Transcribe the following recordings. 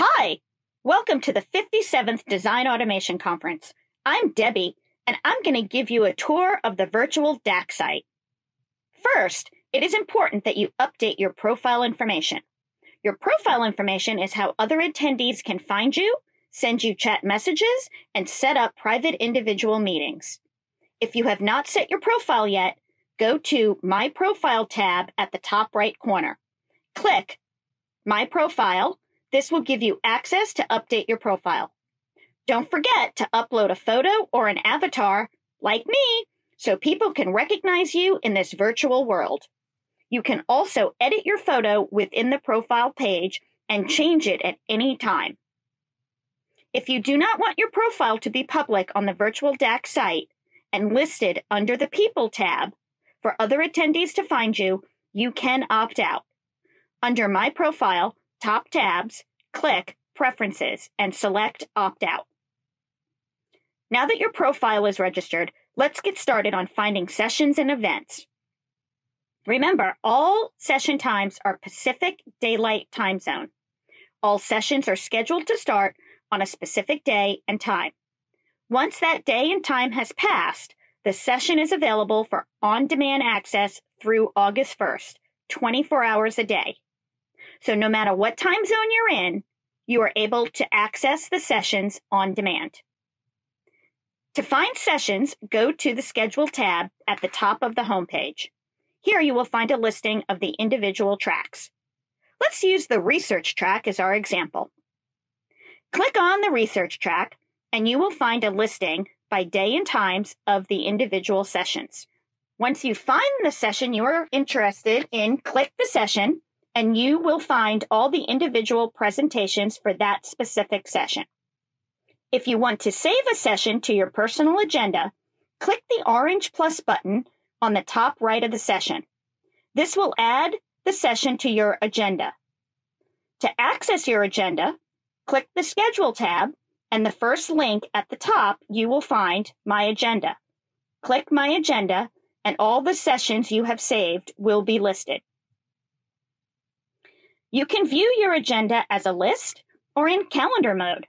Hi, welcome to the 57th Design Automation Conference. I'm Debbie, and I'm going to give you a tour of the virtual DAC site. First, it is important that you update your profile information. Your profile information is how other attendees can find you, send you chat messages, and set up private individual meetings. If you have not set your profile yet, go to My Profile tab at the top right corner. Click My Profile. This will give you access to update your profile. Don't forget to upload a photo or an avatar, like me, so people can recognize you in this virtual world. You can also edit your photo within the profile page and change it at any time. If you do not want your profile to be public on the virtual DAC site and listed under the People tab for other attendees to find you, you can opt out. Under My Profile, top tabs, click Preferences and select Opt Out. Now that your profile is registered, let's get started on finding sessions and events. Remember, all session times are Pacific Daylight Time Zone. All sessions are scheduled to start on a specific day and time. Once that day and time has passed, the session is available for on demand access through August 1st, 24 hours a day. So no matter what time zone you're in, you are able to access the sessions on demand. To find sessions, go to the Schedule tab at the top of the homepage. Here you will find a listing of the individual tracks. Let's use the research track as our example. Click on the research track and you will find a listing by day and times of the individual sessions. Once you find the session you are interested in, click the session and you will find all the individual presentations for that specific session. If you want to save a session to your personal agenda, click the orange plus button on the top right of the session. This will add the session to your agenda. To access your agenda, click the Schedule tab, and the first link at the top, you will find My Agenda. Click My Agenda, and all the sessions you have saved will be listed. You can view your agenda as a list or in calendar mode.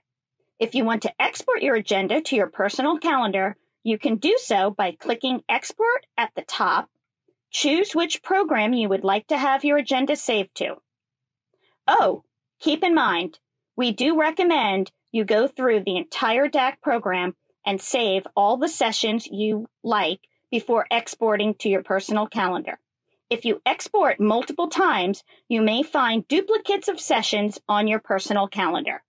If you want to export your agenda to your personal calendar, you can do so by clicking Export at the top. Choose which program you would like to have your agenda saved to. Oh, keep in mind, we do recommend you go through the entire DAC program and save all the sessions you like before exporting to your personal calendar. If you export multiple times, you may find duplicates of sessions on your personal calendar.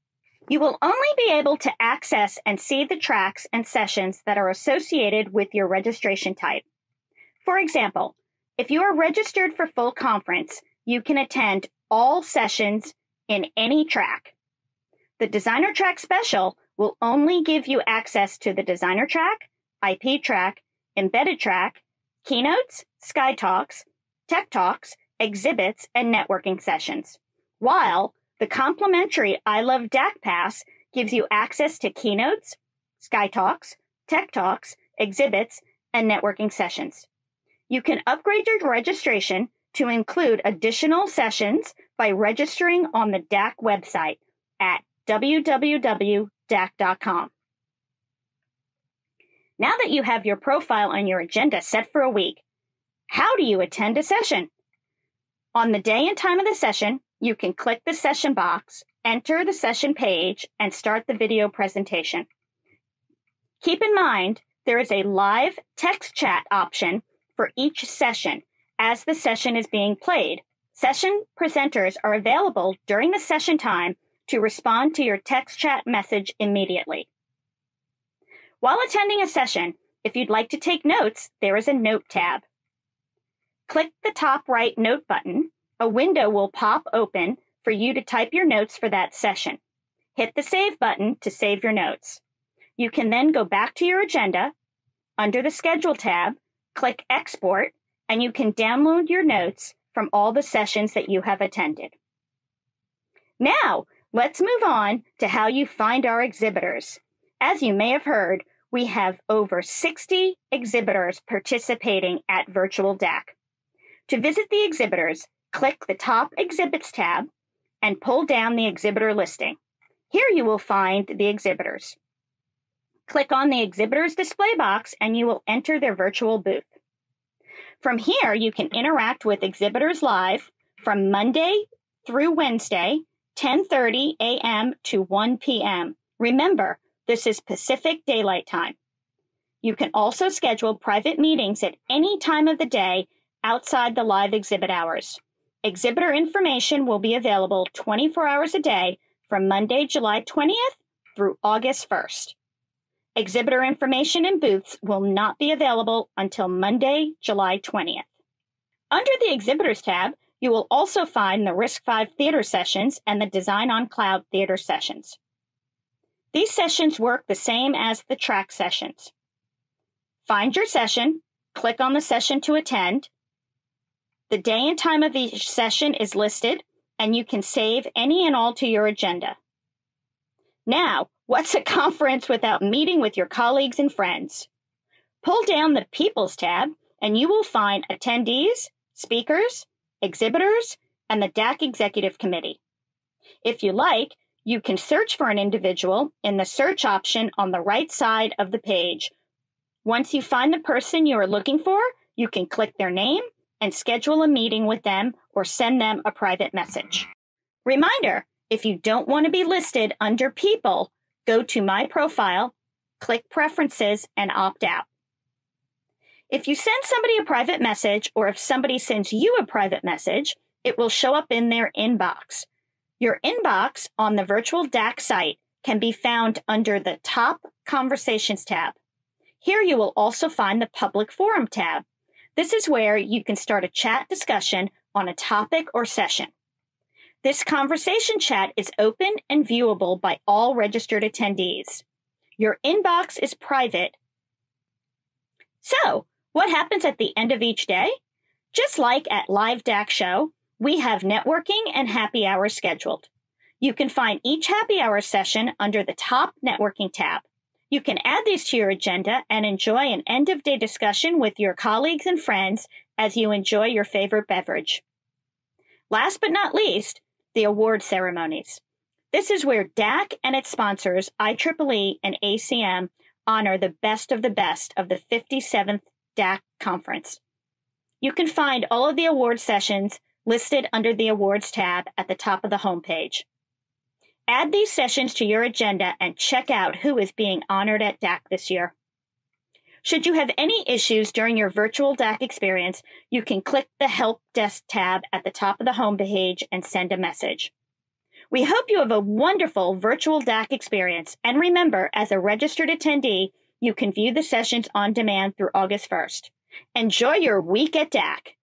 You will only be able to access and see the tracks and sessions that are associated with your registration type. For example, if you are registered for full conference, you can attend all sessions in any track. The Designer Track Special will only give you access to the Designer Track, IP Track, Embedded Track, Keynotes, Sky Talks, Tech Talks, exhibits, and networking sessions, while the complimentary I Love DAC Pass gives you access to keynotes, Sky Talks, Tech Talks, exhibits, and networking sessions. You can upgrade your registration to include additional sessions by registering on the DAC website at www.dac.com. Now that you have your profile and your agenda set for a week, how do you attend a session? On the day and time of the session, you can click the session box, enter the session page, and start the video presentation. Keep in mind, there is a live text chat option for each session as the session is being played. Session presenters are available during the session time to respond to your text chat message immediately. While attending a session, if you'd like to take notes, there is a Note tab. Click the top right Note button a window will pop open for you to type your notes for that session. Hit the Save button to save your notes. You can then go back to your agenda. Under the Schedule tab, click Export, and you can download your notes from all the sessions that you have attended. Now, let's move on to how you find our exhibitors. As you may have heard, we have over 60 exhibitors participating at Virtual DAC. To visit the exhibitors, click the top Exhibits tab and pull down the exhibitor listing. Here you will find the exhibitors. Click on the exhibitors display box and you will enter their virtual booth. From here, you can interact with exhibitors live from Monday through Wednesday, 10:30 a.m. to 1 p.m. Remember, this is Pacific Daylight Time. You can also schedule private meetings at any time of the day outside the live exhibit hours. Exhibitor information will be available 24 hours a day from Monday, July 20th through August 1st. Exhibitor information and booths will not be available until Monday, July 20th. Under the Exhibitors tab, you will also find the RISC-V theater sessions and the Design on Cloud theater sessions. These sessions work the same as the track sessions. Find your session, click on the session to attend. The day and time of each session is listed, and you can save any and all to your agenda. Now, what's a conference without meeting with your colleagues and friends? Pull down the People's tab, and you will find attendees, speakers, exhibitors, and the DAC Executive Committee. If you like, you can search for an individual in the search option on the right side of the page. Once you find the person you are looking for, you can click their name and schedule a meeting with them or send them a private message. Reminder, if you don't want to be listed under people, go to My Profile, click Preferences, and opt out. If you send somebody a private message or if somebody sends you a private message, it will show up in their inbox. Your inbox on the virtual DAC site can be found under the top Conversations tab. Here you will also find the Public Forum tab. This is where you can start a chat discussion on a topic or session. This conversation chat is open and viewable by all registered attendees. Your inbox is private. So, what happens at the end of each day? Just like at Live DAC Show, we have networking and happy hours scheduled. You can find each happy hour session under the top networking tab. You can add these to your agenda and enjoy an end of day discussion with your colleagues and friends as you enjoy your favorite beverage. Last but not least, the award ceremonies. This is where DAC and its sponsors, IEEE and ACM, honor the best of the best of the 57th DAC conference. You can find all of the award sessions listed under the Awards tab at the top of the homepage. Add these sessions to your agenda and check out who is being honored at DAC this year. Should you have any issues during your virtual DAC experience, you can click the Help Desk tab at the top of the homepage and send a message. We hope you have a wonderful virtual DAC experience. And remember, as a registered attendee, you can view the sessions on demand through August 1st. Enjoy your week at DAC.